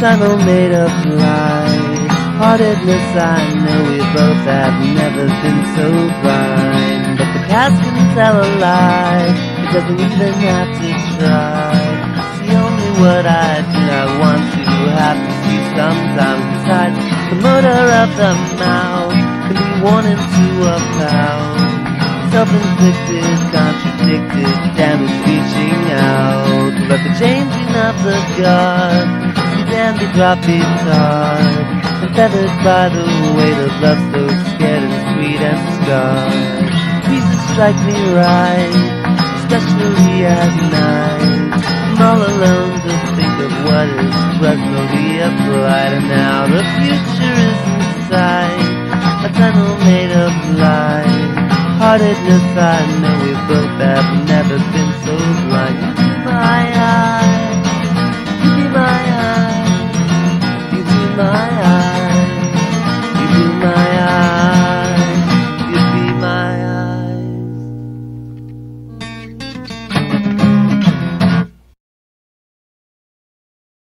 tunnel made of light. Heartedness, I know we both have never been so blind. But the past can tell a lie, it doesn't even have to try. See only what I do not want to have to see sometimes inside. The motor of the mouth can be worn into a pound. Self-inflicted, contradicted, damage reaching out. But the changing of the guard, damn the drop beats hard. And feathered by the weight of love so scared and sweet and scarred. Pieces strike me right, especially at night. I'm all alone to think of what is personally applied. And now the future is in sight, a tunnel made of light. Heartedness, I know we both have never been